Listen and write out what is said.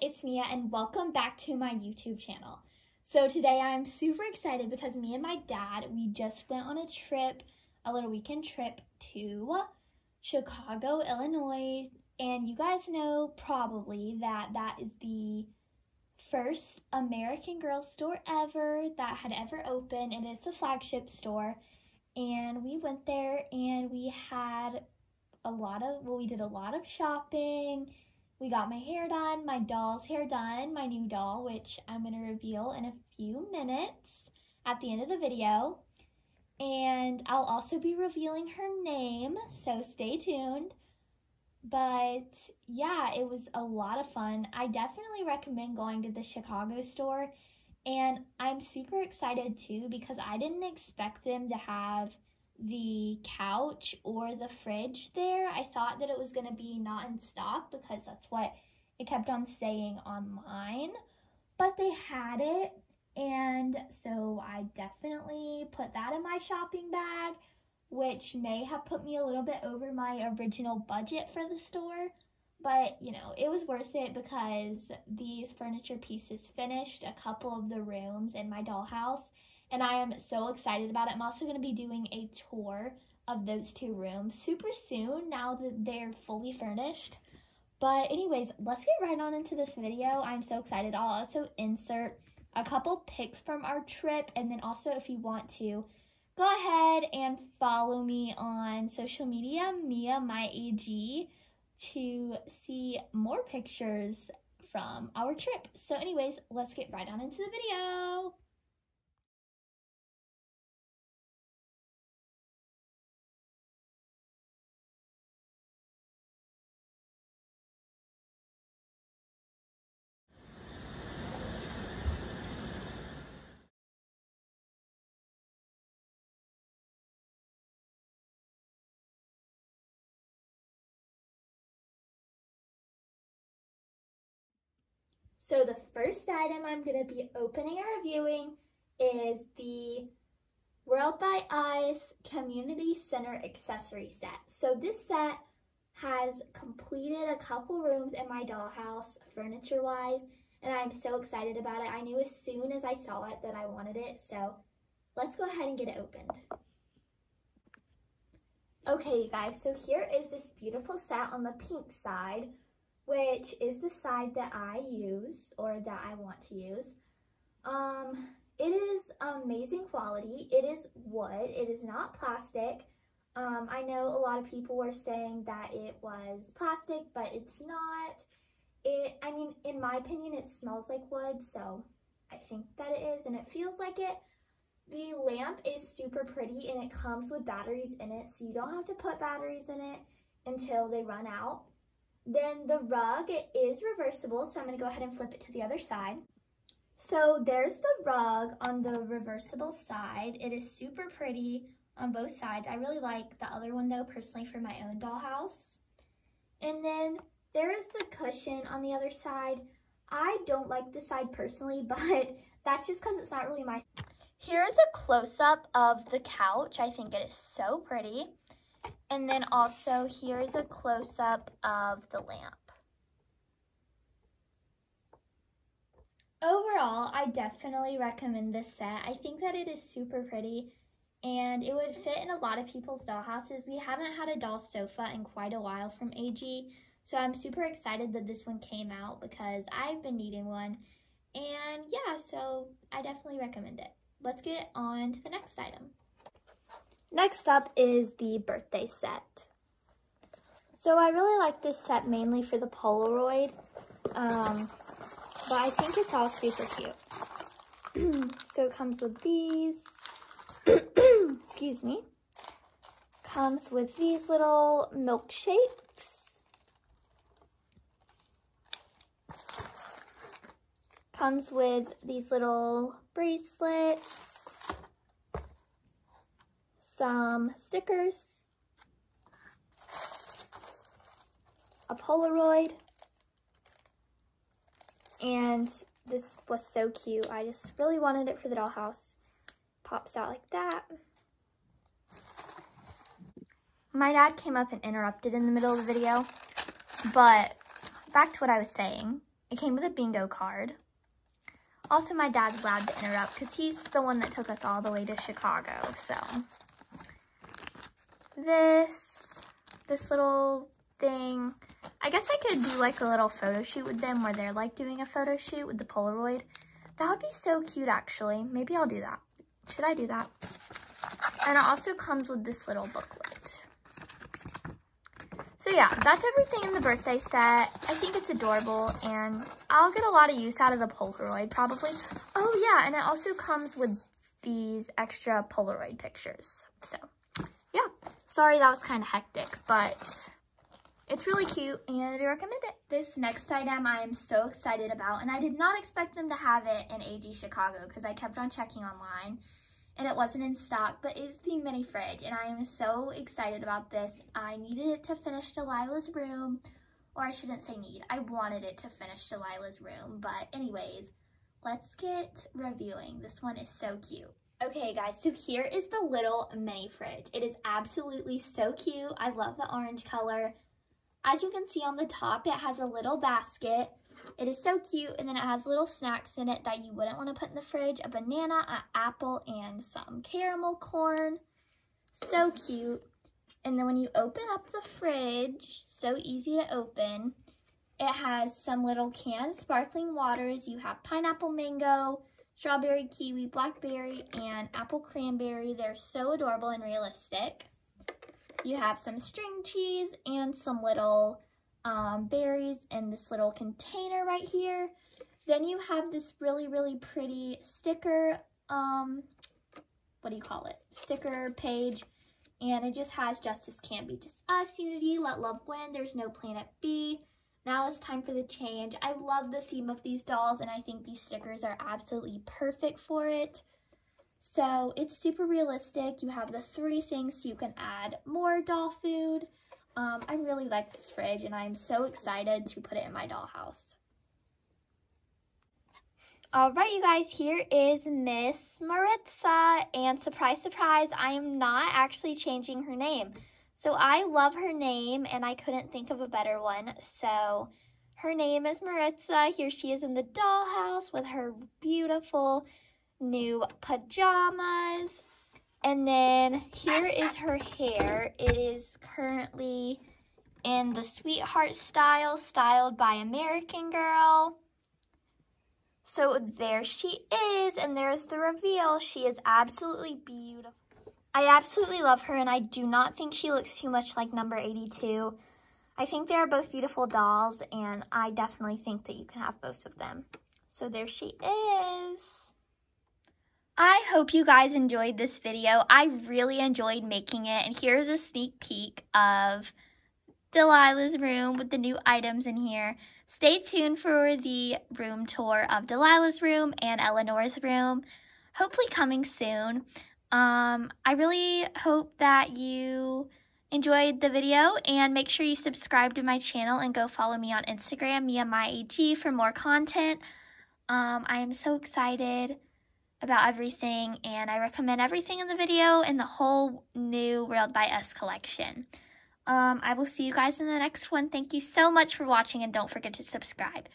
it's Mia and welcome back to my YouTube channel. So today I'm super excited because me and my dad, we just went on a trip, a little weekend trip to Chicago, Illinois. And you guys know probably that that is the first American Girl store ever that had ever opened and it's a flagship store. And we went there and we had a lot of, well, we did a lot of shopping we got my hair done, my doll's hair done, my new doll, which I'm going to reveal in a few minutes at the end of the video. And I'll also be revealing her name, so stay tuned. But yeah, it was a lot of fun. I definitely recommend going to the Chicago store. And I'm super excited too because I didn't expect them to have the couch or the fridge there. I thought that it was going to be not in stock because that's what it kept on saying online. But they had it. And so I definitely put that in my shopping bag, which may have put me a little bit over my original budget for the store. But, you know, it was worth it because these furniture pieces finished a couple of the rooms in my dollhouse and I am so excited about it. I'm also going to be doing a tour of those two rooms super soon now that they're fully furnished. But anyways, let's get right on into this video. I'm so excited. I'll also insert a couple pics from our trip and then also if you want to go ahead and follow me on social media, Mia My AG, to see more pictures from our trip. So anyways, let's get right on into the video. So the first item I'm going to be opening and reviewing is the World by Us Community Center accessory set. So this set has completed a couple rooms in my dollhouse furniture-wise, and I'm so excited about it. I knew as soon as I saw it that I wanted it, so let's go ahead and get it opened. Okay, you guys, so here is this beautiful set on the pink side which is the side that I use or that I want to use. Um, it is amazing quality. It is wood. It is not plastic. Um, I know a lot of people were saying that it was plastic, but it's not. It, I mean, in my opinion, it smells like wood, so I think that it is, and it feels like it. The lamp is super pretty, and it comes with batteries in it, so you don't have to put batteries in it until they run out. Then the rug is reversible, so I'm going to go ahead and flip it to the other side. So there's the rug on the reversible side. It is super pretty on both sides. I really like the other one though, personally for my own dollhouse. And then there is the cushion on the other side. I don't like this side personally, but that's just because it's not really my... Here is a close-up of the couch. I think it is so pretty. And then also here's a close-up of the lamp. Overall, I definitely recommend this set. I think that it is super pretty and it would fit in a lot of people's doll houses. We haven't had a doll sofa in quite a while from AG, so I'm super excited that this one came out because I've been needing one. And yeah, so I definitely recommend it. Let's get on to the next item. Next up is the birthday set. So I really like this set mainly for the Polaroid, um, but I think it's all super cute. so it comes with these, excuse me, comes with these little milkshakes, comes with these little bracelets, some stickers, a Polaroid, and this was so cute. I just really wanted it for the dollhouse. Pops out like that. My dad came up and interrupted in the middle of the video, but back to what I was saying. It came with a bingo card. Also, my dad's allowed to interrupt because he's the one that took us all the way to Chicago. So, this, this little thing, I guess I could do like a little photo shoot with them where they're like doing a photo shoot with the Polaroid. That would be so cute, actually. Maybe I'll do that. Should I do that? And it also comes with this little booklet. So yeah, that's everything in the birthday set. I think it's adorable and I'll get a lot of use out of the Polaroid probably. Oh yeah, and it also comes with these extra Polaroid pictures. So yeah, sorry that was kind of hectic, but it's really cute and I recommend it. This next item I am so excited about and I did not expect them to have it in AG Chicago because I kept on checking online and it wasn't in stock, but it's the mini fridge, and I am so excited about this. I needed it to finish Delilah's room, or I shouldn't say need, I wanted it to finish Delilah's room, but anyways, let's get reviewing. This one is so cute. Okay guys, so here is the little mini fridge. It is absolutely so cute. I love the orange color. As you can see on the top, it has a little basket it is so cute, and then it has little snacks in it that you wouldn't want to put in the fridge. A banana, an apple, and some caramel corn. So cute. And then when you open up the fridge, so easy to open, it has some little canned sparkling waters. You have pineapple mango, strawberry, kiwi, blackberry, and apple cranberry. They're so adorable and realistic. You have some string cheese and some little um, berries in this little container right here. Then you have this really, really pretty sticker, um, what do you call it? Sticker page. And it just has Justice Can't Be Just Us, Unity, Let Love Win, There's No Planet B. Now it's time for the change. I love the theme of these dolls and I think these stickers are absolutely perfect for it. So it's super realistic. You have the three things so you can add more doll food. Um, I really like this fridge and I'm so excited to put it in my dollhouse. All right, you guys, here is Miss Maritza, and surprise, surprise, I am not actually changing her name. So I love her name, and I couldn't think of a better one. So her name is Maritza. Here she is in the dollhouse with her beautiful new pajamas. And then here is her hair. It is currently in the sweetheart style, styled by American Girl. So there she is, and there's the reveal. She is absolutely beautiful. I absolutely love her, and I do not think she looks too much like number 82. I think they are both beautiful dolls, and I definitely think that you can have both of them. So there she is. I hope you guys enjoyed this video. I really enjoyed making it. And here's a sneak peek of Delilah's room with the new items in here. Stay tuned for the room tour of Delilah's room and Eleanor's room. Hopefully coming soon. Um, I really hope that you enjoyed the video and make sure you subscribe to my channel and go follow me on Instagram, Mia My AG, for more content. Um, I am so excited about everything and I recommend everything in the video in the whole new World by Us collection. Um, I will see you guys in the next one. Thank you so much for watching and don't forget to subscribe.